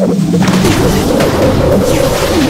Thank you.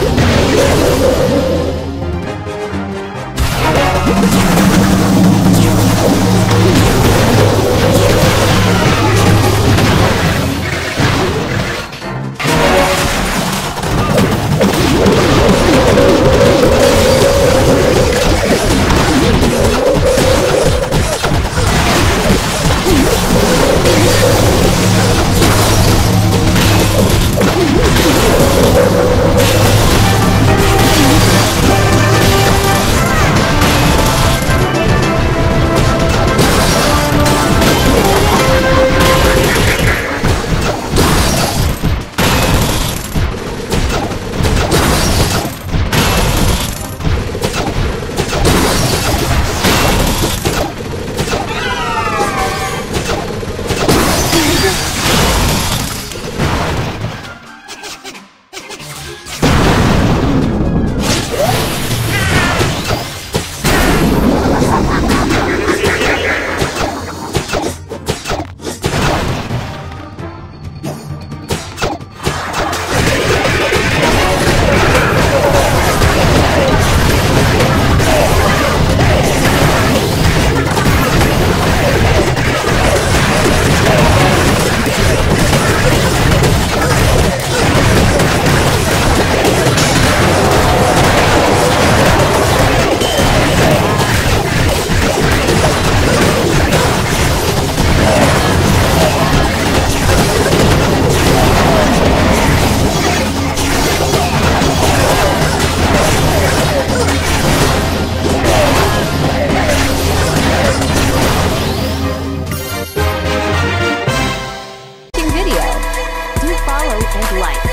life.